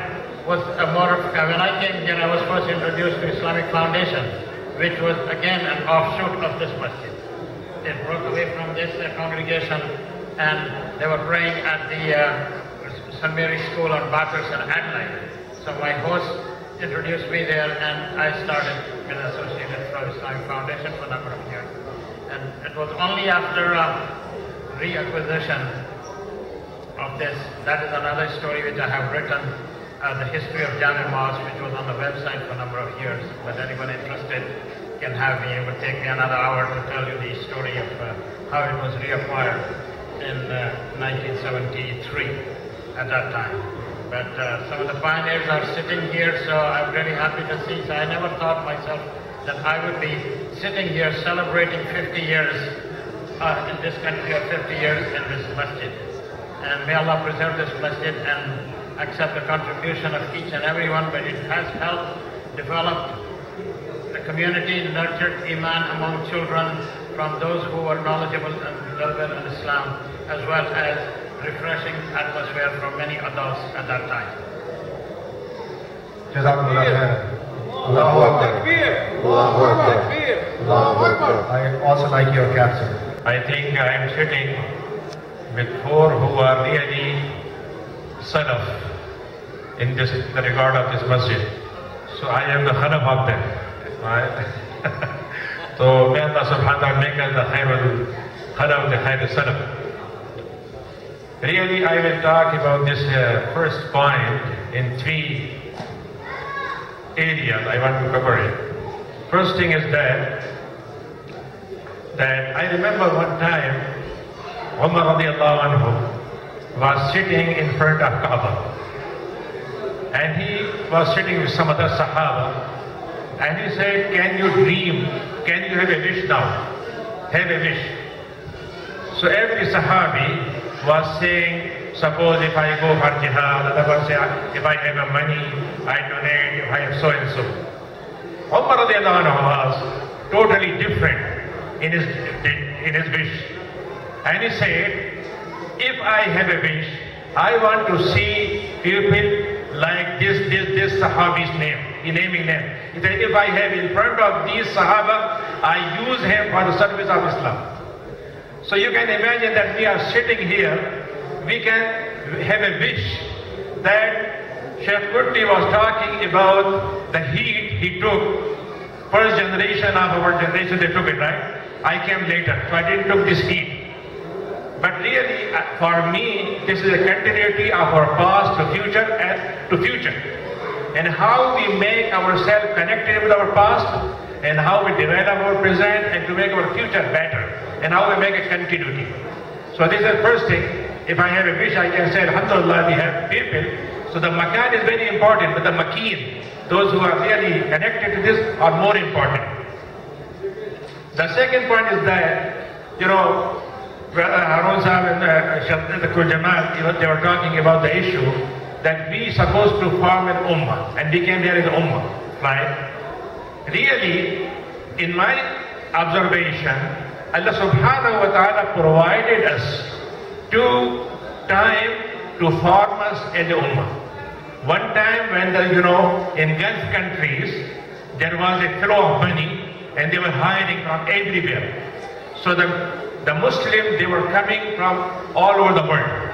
was a more, uh, when I came here, I was first introduced to Islamic Foundation, which was again an offshoot of this masjid. They broke away from this uh, congregation and they were praying at the uh, St. Mary's School on Bathurst and Adelaide. So my host introduced me there and I started being associated from Islamic Foundation for a number of years. And it was only after uh, reacquisition of this, that is another story which I have written, uh, the history of Jami Mosque, which was on the website for a number of years. But anyone interested can have me. It would take me another hour to tell you the story of uh, how it was reacquired in uh, 1973 at that time. But uh, some of the pioneers are sitting here, so I'm very happy to see. So I never thought myself that I would be sitting here celebrating 50 years uh, in this country or 50 years in this masjid. And may Allah preserve this masjid and accept the contribution of each and everyone, but it has helped develop the community, nurtured Iman among children from those who were knowledgeable and learned in Islam, as well as refreshing atmosphere for many adults at that time. Jazakumullah khair. Allahu Akbar. Allahu Akbar. Allahu Akbar. I also like your cap, sir. I think I am sitting with four who are really salaf in this in the regard of this masjid. So I am the khalaf of them. Right? *laughs* so may Allah subhanahu wa ta'ala make us the khairul the khairul salaf. Really, I will talk about this uh, first point in three areas I want to cover it. First thing is that that I remember one time Umar radiallahu anhu was sitting in front of Kaaba and he was sitting with some other Sahaba and he said, Can you dream? Can you have a wish now? Have a wish. So every Sahabi was saying, Suppose if I go for jihad, another say, if I have a money, I donate, if I have so and so. Umar was totally different in his, in his wish. And he said, if I have a wish, I want to see people like this, this, this Sahabi's name, the naming name. If I have in front of these Sahaba, I use him for the service of Islam. So you can imagine that we are sitting here, we can have a wish that Sheikh Kutty was talking about the heat he took. First generation of our generation, they took it, right? I came later, so I didn't took this heat. For me, this is a continuity of our past to future and to future. And how we make ourselves connected with our past, and how we develop our present, and to make our future better, and how we make a continuity. So this is the first thing. If I have a wish, I can say, Alhamdulillah, we have people. So the makan is very important, but the makeen, those who are really connected to this, are more important. The second point is that, you know, Harun Sahib and Shahid Jamal, they were talking about the issue that we supposed to form an ummah, and we came here as ummah, right? Really, in my observation, Allah subhanahu wa ta'ala provided us two time to form us as a ummah. One time when the, you know, in Gulf countries, there was a flow of money and they were hiring from everywhere. So the, the Muslims, they were coming from all over the world,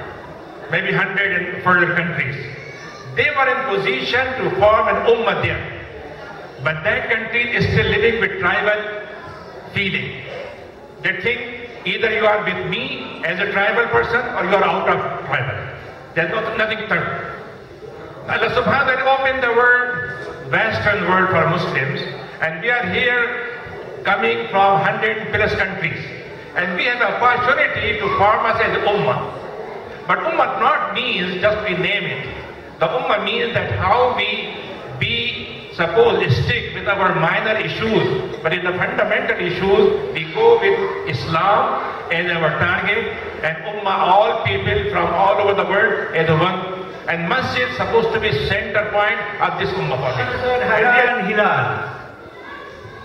maybe 100 and further countries. They were in position to form an ummah there. But that country is still living with tribal feeling. They think either you are with me as a tribal person or you are out of tribal. There's no, nothing third. Allah subhanahu wa ta'ala opened the world, western world for Muslims, and we are here coming from 100 plus countries. And we have the opportunity to form us as ummah. But ummah not means just we name it. The ummah means that how we be suppose stick with our minor issues, but in the fundamental issues, we go with Islam as our target and ummah, all people from all over the world as one. And masjid supposed to be center point of this ummah. Halal and hilal.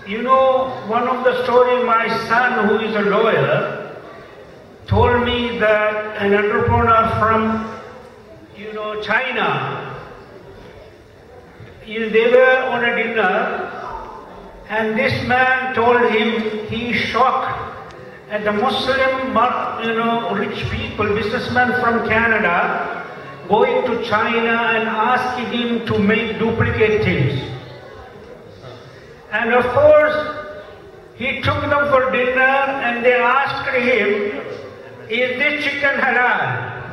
You know, one of the story, my son, who is a lawyer, told me that an entrepreneur from, you know, China, they were on a dinner, and this man told him he shocked at the Muslim, mar- you know, rich people, businessmen from Canada, going to China and asking him to make duplicate things. And of course, he took them for dinner and they asked him, is this chicken halal?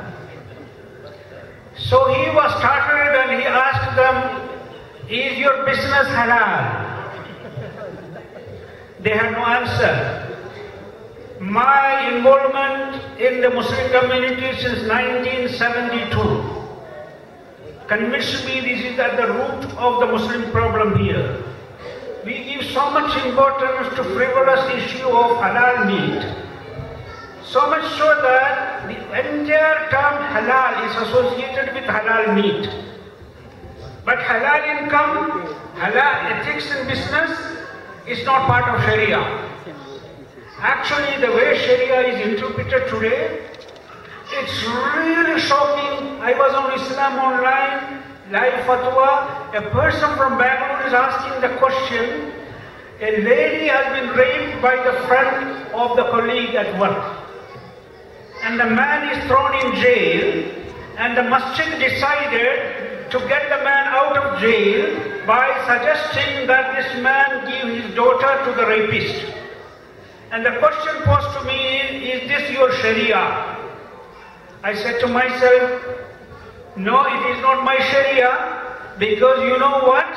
So he was startled and he asked them, is your business halal? They had no answer. My involvement in the Muslim community since 1972 convinced me this is at the root of the Muslim problem here. We give so much importance to frivolous issue of halal meat, so much so that the entire term halal is associated with halal meat. But halal income, halal ethics in business is not part of Sharia. Actually, the way Sharia is interpreted today, it's really shocking. I was on Islam Online, live fatwa. A person from Bangalore is asking the question, a lady has been raped by the friend of the colleague at work. And the man is thrown in jail, and the masjid decided to get the man out of jail by suggesting that this man give his daughter to the rapist. And the question posed to me is, is this your Sharia? I said to myself, no, it is not my Sharia, because you know what?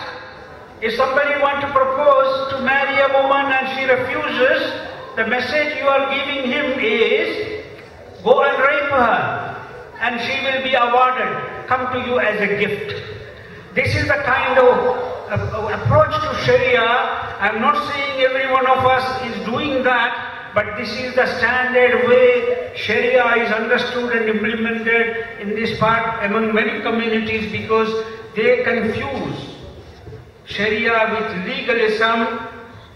If somebody want to propose to marry a woman and she refuses, the message you are giving him is, go and rape her, and she will be awarded, come to you as a gift. This is the kind of approach to Sharia. I'm not saying every one of us is doing that, but this is the standard way Sharia is understood and implemented in this part among many communities because they confuse Sharia with legalism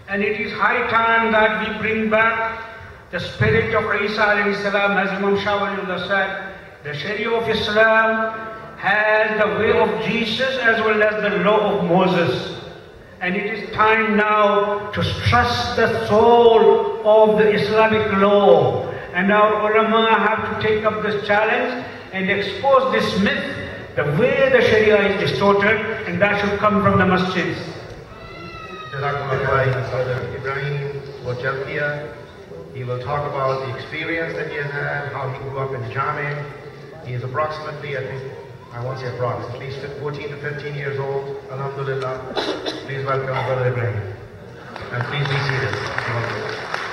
and it is high time that we bring back the spirit of Isa salam as Imam Shah Waliullah said. The Sharia of Islam has the way of Jesus as well as the law of Moses. And it is time now to stress the soul of the Islamic law. And our ulama have to take up this challenge and expose this myth, the way the Sharia is distorted, and that should come from the masjids. Ibrahim. He will talk about the experience that he has had, how he grew up in Jami. He is approximately, I think, I won't say approximately, at least 14 to 15 years old. Alhamdulillah. Please welcome Brother Ibrahim. And please be seated.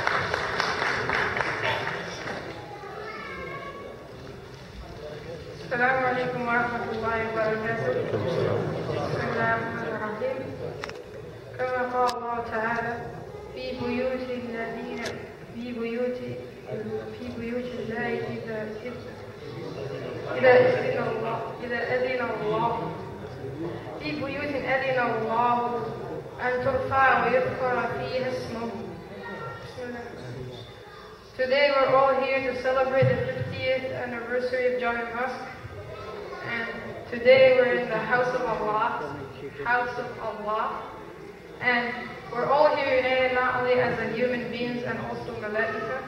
السلام عليكم ورحمة الله وبركاته بسم الله الرحمن الرحيم كما قال الله تعالى في بيوت الذين في بيوت في بيوت الله إذا إذا أذن الله إذا أذن الله في بيوت أذن الله أن ترفع ويذكر فيها اسمه Today we're all here to celebrate the 50th anniversary of Jami Mosque, And today we're in the house of Allah, house of Allah. And we're all here today not only as the human beings and also Malaika,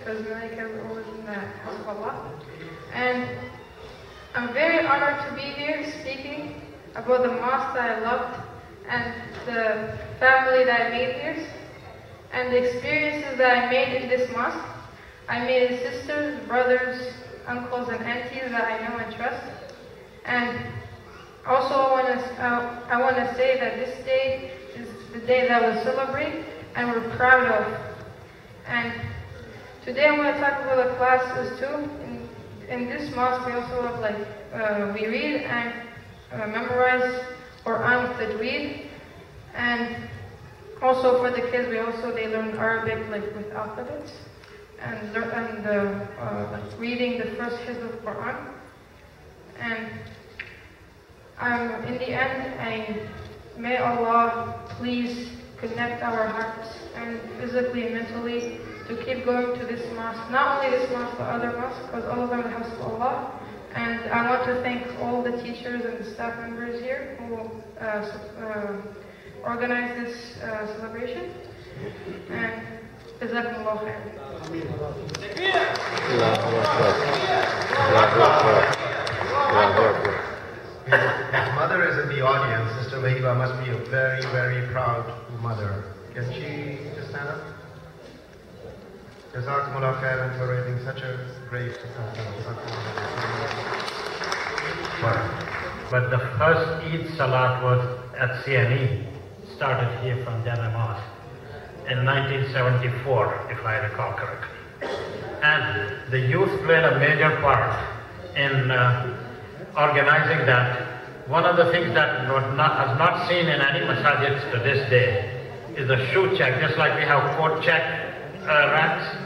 because Malaika are always in the house of Allah. And I'm very honored to be here speaking about the mosque that I loved and the family that I made here and the experiences that I made in this mosque. I made sisters, brothers, uncles, and aunties that I know and trust. And also, I want to uh, I want to say that this day is the day that we celebrate and we're proud of. And today I'm going to talk about the classes too. In, this mosque, we also have like uh, we read and uh, memorize Quran with read, and also for the kids, we also they learn Arabic like with alphabets and and uh, like reading the first hizb of Quran. And um, in the end, I may Allah please connect our hearts and physically and mentally to keep going to this mosque. Not only this mosque, but other mosques, because all of them have Allah. And I want to thank all the teachers and the staff members here who uh, uh, organized this uh, celebration. And Jazakumullah khair. Mother is in the audience. Sister Wahiba must be a very, very proud mother. Can she just stand up? Jazakumullah khairan for raising such a great But the first Eid Salat was at CNE, started here from Jami Mosque in 1974, if I recall correctly. And the youth played a major part in uh, organizing that. One of the things that not, has not seen in any masajids to this day is a shoe check, just like we have coat check uh, racks.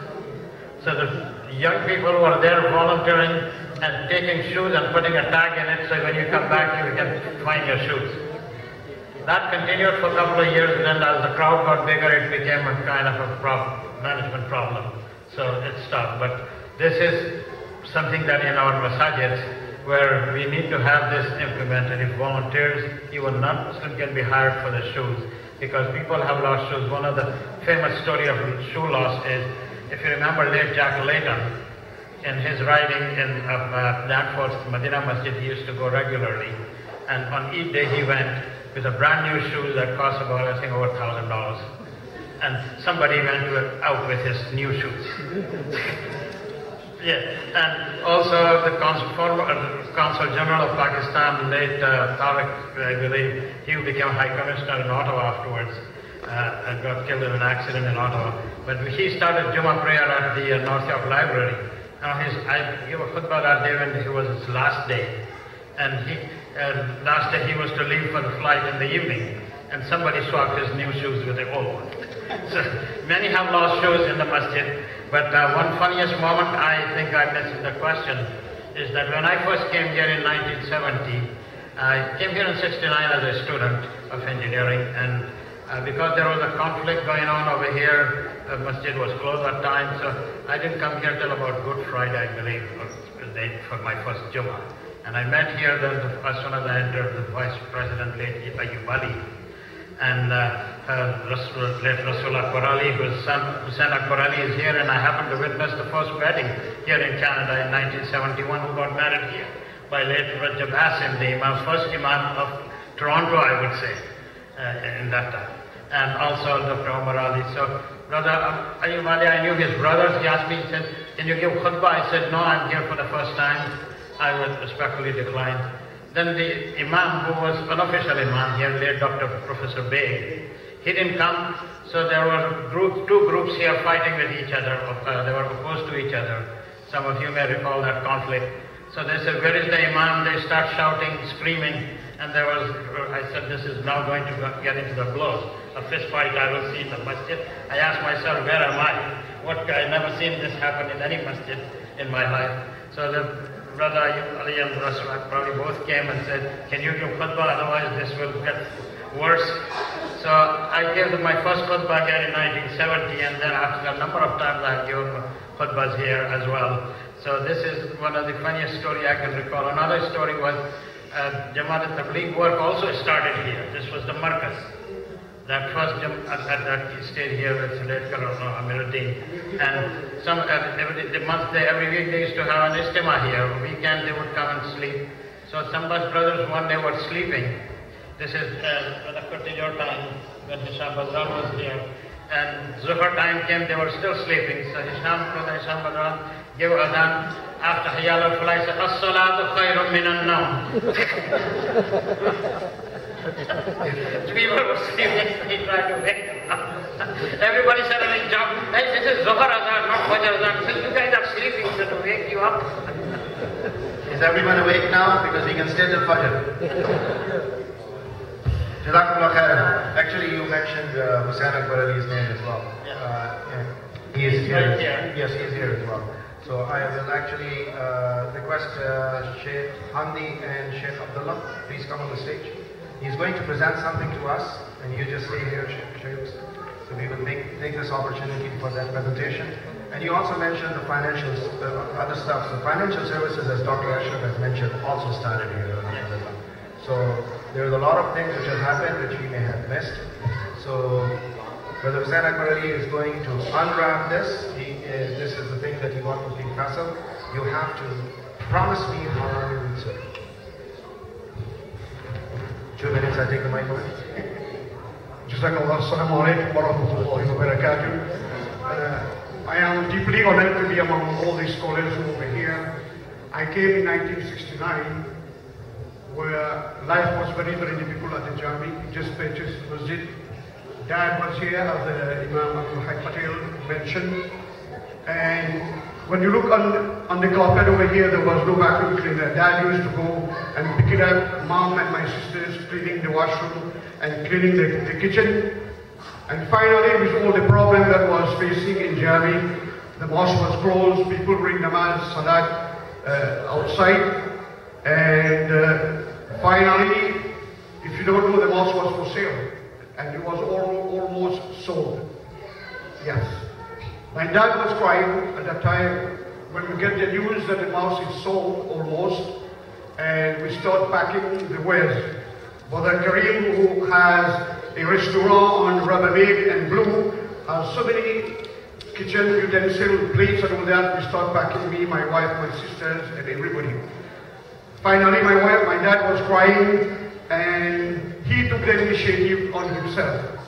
So the young people who are there volunteering and taking shoes and putting a tag in it so when you come back you can find your shoes. That continued for a couple of years and then as the crowd got bigger it became a kind of a management problem. So it stopped. But this is something that in our masajids where we need to have this implemented. If volunteers, even non-Muslim can be hired for the shoes because people have lost shoes. One of the famous story of shoe loss is, if you remember late Jack Layton, in his riding in uh, Danforth Medina Masjid, he used to go regularly. And on each day he went with a brand new shoe that cost about, I think, over thousand dollars. And somebody went out with his new shoes. *laughs* yeah, and also the consul, former, uh, consul general of Pakistan, late uh, Tariq, I believe, he became High Commissioner in Ottawa afterwards. Uh, and got killed in an accident in Ottawa. But he started Juma prayer at the uh, North York Library. Now his, I gave a khutbah that day when it was his last day. And he, last day he was to leave for the flight in the evening. And somebody swapped his new shoes with the old one. *laughs* So many have lost shoes in the masjid. But uh, one funniest moment, I think I missed the question, is that when I first came here in 1970, I came here in 69 as a student of engineering. And uh, because there was a conflict going on over here, the masjid was closed at times, so I didn't come here till about Good Friday, I believe, for my first Jummah. And I met here the, as soon as I entered the Vice President, late Ayub Ali, and uh, uh, Rasul, late Rasul Akbar Ali, whose son Hussein Akbar Ali is here, and I happened to witness the first wedding here in Canada in 1971, who got married here by late Rajab Hassim, the Imam, first Imam of Toronto, I would say, uh, in that time. And also Dr. Omar Ali. So, Brother um, Ayub Ali, I knew his brothers. He asked me, he said, Can you give khutbah? I said, No, I'm here for the first time. I would respectfully decline. Then the Imam, who was an unofficial Imam here, late Dr. Professor Beg, he didn't come. So there were group, two groups here fighting with each other. Uh, they were opposed to each other. Some of you may recall that conflict. So they said, Where is the Imam? They start shouting, screaming. And there was, I said, This is now going to get into the blows. A fist fight I will see in the masjid. I asked myself, Where am I? What I never seen this happen in any masjid in my life. So the brother Ali and Rasul probably both came and said, Can you give khutbah? Otherwise, this will get worse. So I gave them my first khutbah here in 1970, and then after a number of times I've given khutbahs here as well. So this is one of the funniest story I can recall. Another story was uh, Jamaat al-Tabligh work also started here. This was the Markaz. That first that, that stayed here with Sulet Karano Amiruddin. And some, uh, every the month, they, every week they used to have an istima here. Weekend they would come and sleep. So some of us brothers one day were sleeping. This is uh, Brother your time when Hisham Badran was here. And Zuhur time came, they were still sleeping. So Hisham, Brother Hisham Badran gave adhan after Hayal al-Falai said, As-salatu khayrun minan *laughs* *laughs* *laughs* People were sleeping, he tried to wake up. Everybody suddenly jumped. Hey, this is Zohar Azan, not Fajr Azan. So you guys are sleeping, so to wake you up. Is everyone awake now? Because we can stay till. Jazakumullah khairan. Actually, you mentioned uh, Hussain name as well. Uh, yeah. He is He's here. right here. Yes, he is here as well. So I will actually uh, request uh, Sheikh Hamdi and Sheikh Abdullah, please come on the stage. He's going to present something to us, and you just stay here, Shaykh. So we will make, take this opportunity for that presentation. And you also mentioned the financial, the other stuff. So financial services, as Dr. Ashraf has mentioned, also started here. So there's a lot of things which have happened which we may have missed. So Brother Hussain Akbar Ali is going to unwrap this. He, uh, this is the thing that he got from King Faisal. You have to promise me how you will serve. Two minutes, I take the mic away. Jazakallah, Assalamu alaikum wa rahmatullahi wa barakatuh. Uh, I am deeply honored to be among all these scholars who over here. I came in 1969 where life was very, very difficult at the Jami, just purchased masjid. Dad was here, as the Imam Abdul Hai Patel mentioned. And when you look on, on the carpet over here, there was no vacuum cleaner. Dad used to go and pick it up. Mom and my sisters cleaning the washroom and cleaning the, the kitchen. And finally, with all the problem that was facing in Jami, the mosque was closed, people bring namaz, salat uh, outside. And uh, finally, if you don't know, the mosque was for sale. And it was all, almost sold. Yes. My dad was crying at that time when we get the news that the mouse is sold almost. And we start packing the wares. Brother Karim, who has a restaurant on Rabamig and Blue, has so many kitchen utensil plates and all that. We start packing me, my wife, my sisters, and everybody. Finally, my wife, my dad was crying, and he took the initiative on himself.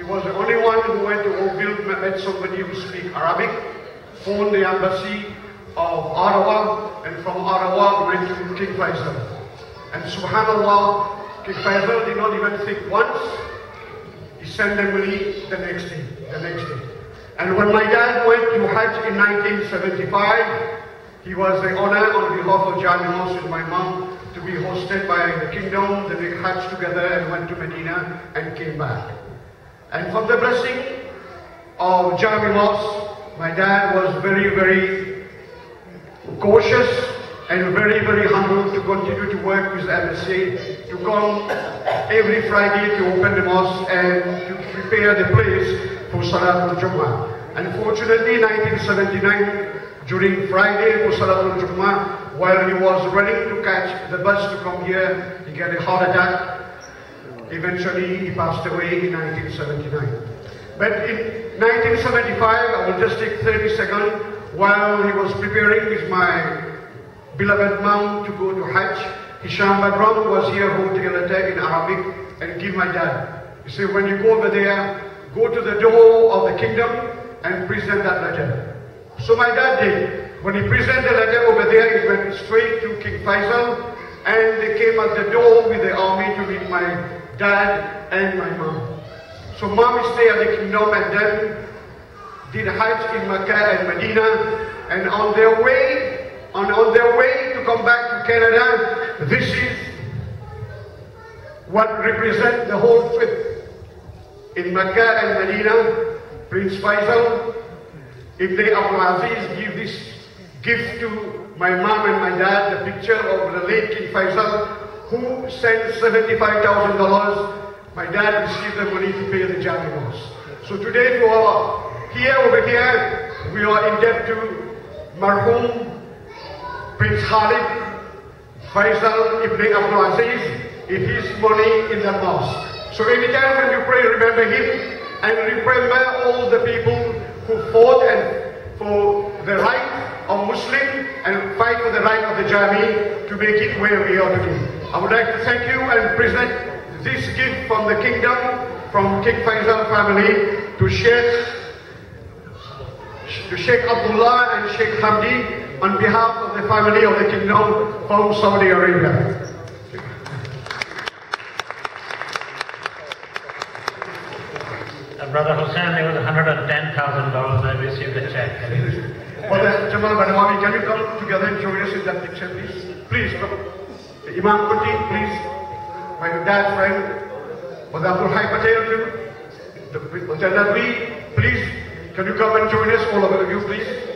He was the only one who went to Oakville, met somebody who speak Arabic, phoned the embassy of Ottawa, and from Ottawa went to King Faisal. And subhanAllah, King Faisal did not even think once. He sent them money the next day, the next day. And when my dad went to Hajj in 1975, he was the honor on behalf of Jami Mosque and my mom to be hosted by the kingdom. They made Hajj together and went to Medina and came back. And from the blessing of Jami Mosque, my dad was very, very cautious and very, very humble to continue to work with MSA, to come every Friday to open the mosque and to prepare the place for Salatul Jummah. Unfortunately, 1979, during Friday for Salatul Jummah, while he was running to catch the bus to come here, he got a heart attack. Eventually, he passed away in 1979. But in 1975, I will just take 30 seconds, while he was preparing with my beloved mom to go to Hajj, Hisham Badran was here holding a letter in Arabic and give my dad. He said, when you go over there, go to the door of the kingdom and present that letter. So my dad did. When he presented the letter over there, he went straight to King Faisal and they came at the door with the army to meet my dad and my mom. So mom stayed at the kingdom and then did Hajj in Mecca and Medina and on their way on, on their way to come back to Canada, this is what represents the whole trip. In Mecca and Medina, Prince Faisal, Ibn Abdul Aziz give this gift to my mom and my dad, the picture of the late King Faisal, who sent $75,000. My dad received the money to pay the Mosque. So today, we are here over here, we are in debt to Marhum Prince Khalid Faisal Ibn Abdul Aziz in his money in the mosque. So anytime when you pray, remember him and remember all the people who fought and for the right of Muslim and fight for the right of the Jami to make it where we are today. I would like to thank you and present this gift from the kingdom, from King Faisal family to Sheikh, to Sheikh Abdullah and Sheikh Hamdi on behalf of the family of the kingdom from Saudi Arabia. Uh, Brother Hussein, it was $110,000 I received a check. Brother Jamal Banawawi, can you come together and join us in that picture, please? Please, come. Imam Kutty, please. My dad's friend, Brother Abdul Hai Patel, too. Please. Can you come and join us, all of you, please?